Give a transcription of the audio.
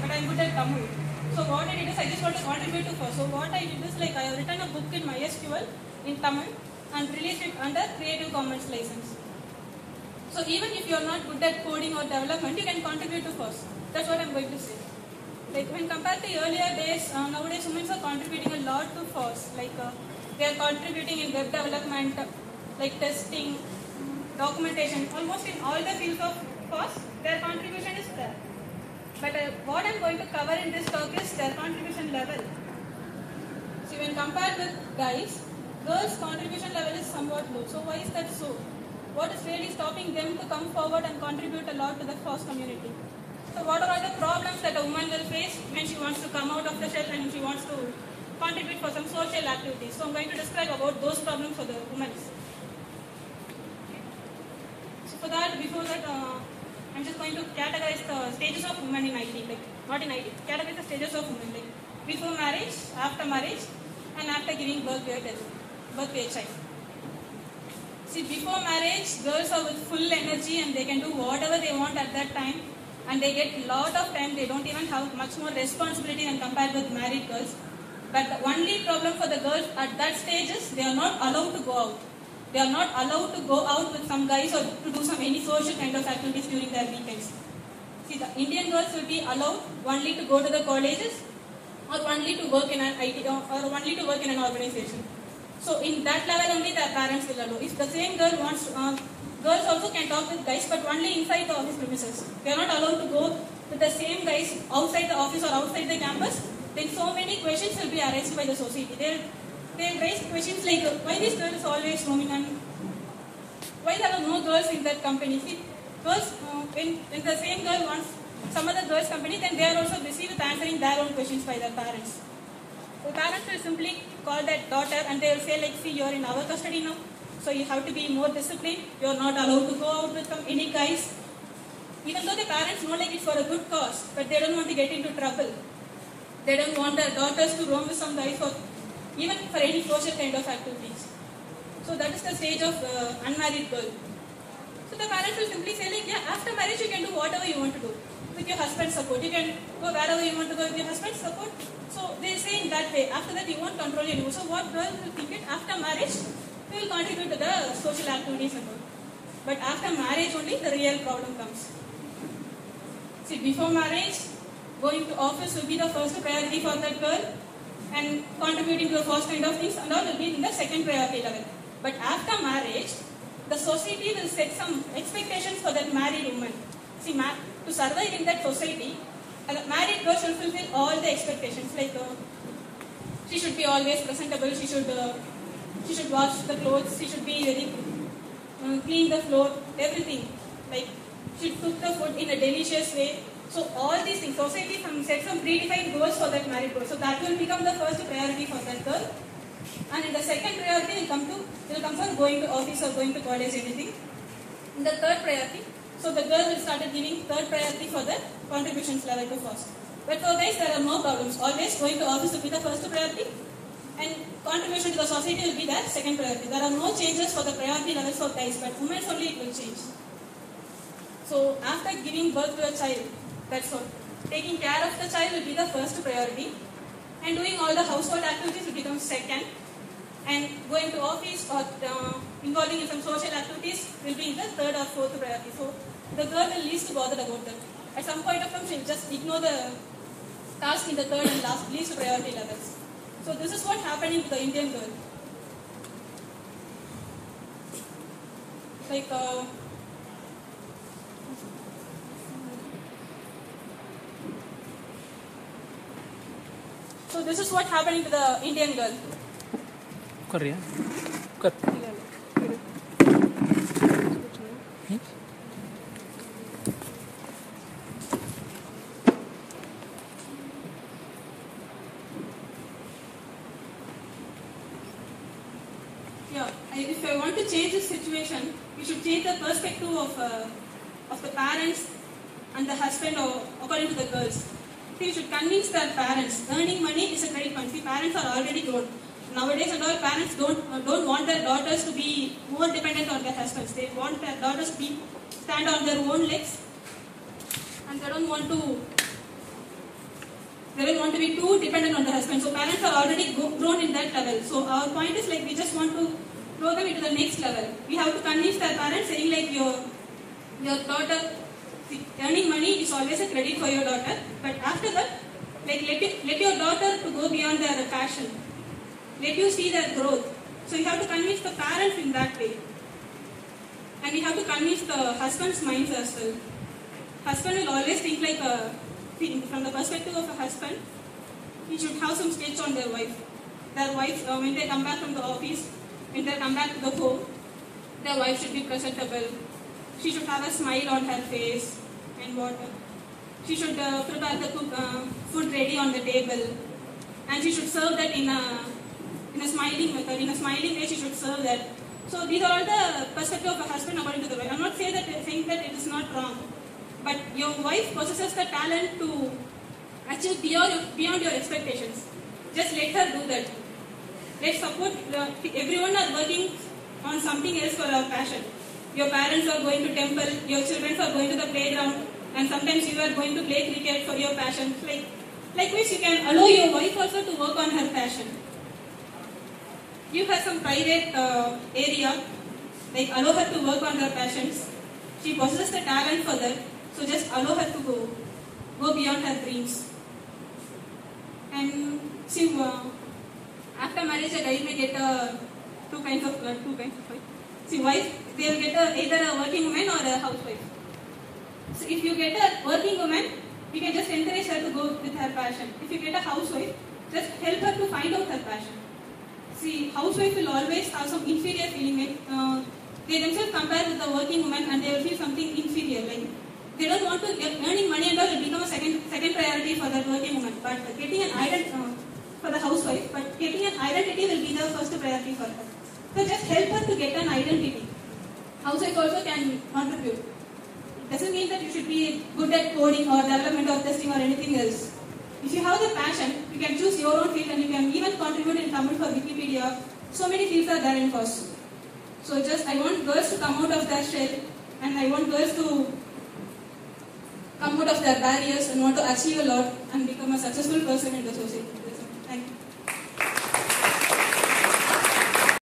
but I'm good at Tamil. So what I did is I just want to contribute to FOSS. So what I did is like I have written a book in MySQL in Tamil and released it under Creative Commons license. So even if you are not good at coding or development, you can contribute to FOSS. That's what I'm going to say. Like when compared to earlier days, uh, nowadays women are contributing a lot to FOSS. Like uh, they are contributing in web development, like testing, documentation, almost in all the fields of FOSS, their contribution is there. But uh, what I'm going to cover in this talk is their contribution level. See, when compared with guys, girls' contribution level is somewhat low. So why is that so? What is really stopping them to come forward and contribute a lot to the FOSS community? So what are all the problems that a woman will face when she wants to come out of the shell and she wants to contribute for some social activities? So I'm going to describe about those problems for the women. So for that, before that, uh, I'm just going to categorize the stages of women in IT, like not in IT, categorize the stages of women, like before marriage, after marriage, and after giving birth to a. Birth to a child. See, before marriage, girls are with full energy and they can do whatever they want at that time, and they get a lot of time. They don't even have much more responsibility when compared with married girls. But the only problem for the girls at that stage is they are not allowed to go out. They are not allowed to go out with some guys or to do some any social kind of activities during their weekends. See, the Indian girls will be allowed only to go to the colleges or only to work in an IT or, only to work in an organization. So in that level only their parents will allow. If the same girl wants, uh, girls also can talk with guys, but only inside the office premises. They are not allowed to go with the same guys outside the office or outside the campus. Then so many questions will be arised by the society. They'll they raise questions like why this girl is always roaming and why there no girls in that company. See, girls, uh, when, when the same girl wants some other girls company, then they are also busy with answering their own questions by their parents. So parents will simply call that daughter and they will say like, see, you are in our custody now, so you have to be more disciplined. You are not allowed to go out with some, any guys. Even though the parents know like it's for a good cause, but they don't want to get into trouble. They don't want their daughters to roam with some guys for even for any social kind of activities. So that is the stage of uh, unmarried girl. So the parents will simply say like, yeah, after marriage you can do whatever you want to do with your husband's support. You can go wherever you want to go with your husband's support. So they say in that way. After that you won't control anymore. So what girl will think it after marriage we will contribute to the social activities and all. But after marriage only the real problem comes. See before marriage, going to office will be the first priority for that girl and contributing to the FOSS kind of things and all will be in the second priority level. But after marriage, the society will set some expectations for that married woman. See, to survive in that society, a married girl should fulfill all the expectations. Like uh, she should be always presentable. She should uh, she should wash the clothes. She should be very uh, clean the floor. Everything. Like she should cook the food in a delicious way. So all these things, society some set some predefined goals for that married girl. So that will become the first priority for that girl. And in the second priority will come to will come for going to office or going to college, anything. In the third priority, so the girl will start giving third priority for the contributions level to FOSS. But for guys, there are no problems. Always going to office will be the first priority, and contribution to the society will be the second priority. There are no changes for the priority levels for guys, but women only it will change. So after giving birth to a child, that's all. Taking care of the child will be the first priority, and doing all the household activities will become second, and going to office or uh, involving in some social activities will be in the third or fourth priority. So the girl will least bothered about them. At some point of time, she'll just ignore the task in the third and last least priority levels. So this is what happening to the Indian girl. Like. Uh, So this is what happening to the Indian girl. कर रही है कर Yeah, I- if I want to change this situation, we should change the perspective of uh, of the parents and the husband or according to the girls. We should convince their parents. Earning money is a credit point. See, parents are already grown. Nowadays, and all parents don't uh, don't want their daughters to be more dependent on their husbands. They want their daughters to be stand on their own legs, and they don't want to they don't want to be too dependent on the husband. So parents are already grown in that level. So our point is like we just want to grow them into the next level. We have to convince their parents saying like your your daughter earning money is always a credit for your daughter, but after that, like let you, let your daughter to go beyond their passion. Let you see their growth. So you have to convince the parents in that way. And we have to convince the husband's minds as well. Husband will always think like a, from the perspective of a husband, he should have some stitch on their wife. Their wife, uh, when they come back from the office, when they come back to the home, their wife should be presentable. She should have a smile on her face and what. She should uh, prepare the cook, uh, food ready on the table, and she should serve that in a in a smiling method. In a smiling way, she should serve that. So these are all the perspective of a husband according to the wife. I'm not saying that saying that it is not wrong, but your wife possesses the talent to achieve beyond beyond your expectations. Just let her do that. Let's support the, everyone are working on something else for our passion. Your parents are going to temple, your children are going to the playground, and sometimes you are going to play cricket for your passion. Like, likewise, you can allow your wife also to work on her passion. Give have some private uh, area, like allow her to work on her passions. She possesses the talent for that, so just allow her to go, go beyond her dreams. And see, uh, after marriage, a guy may get uh, two kinds of uh, two kinds of wife. See, wife they will get a, either a working woman or a housewife. So if you get a working woman, you can just encourage her to go with her passion. If you get a housewife, just help her to find out her passion. See, housewife will always have some inferior feeling. Uh, they themselves compare with the working woman and they will feel something inferior. Like they don't want to earning money and all will become a second second priority for that working woman. But getting an identity uh, for the housewife, but getting an identity will be the first priority for her. So just help her to get an identity. Housewife also can contribute. It doesn't mean that you should be good at coding or development or testing or anything else. If you have the passion, you can choose your own field and you can even contribute in Tamil for Wikipedia. So many fields are there in course. So just I want girls to come out of their shell and I want girls to come out of their barriers and want to achieve a lot and become a successful person in the society.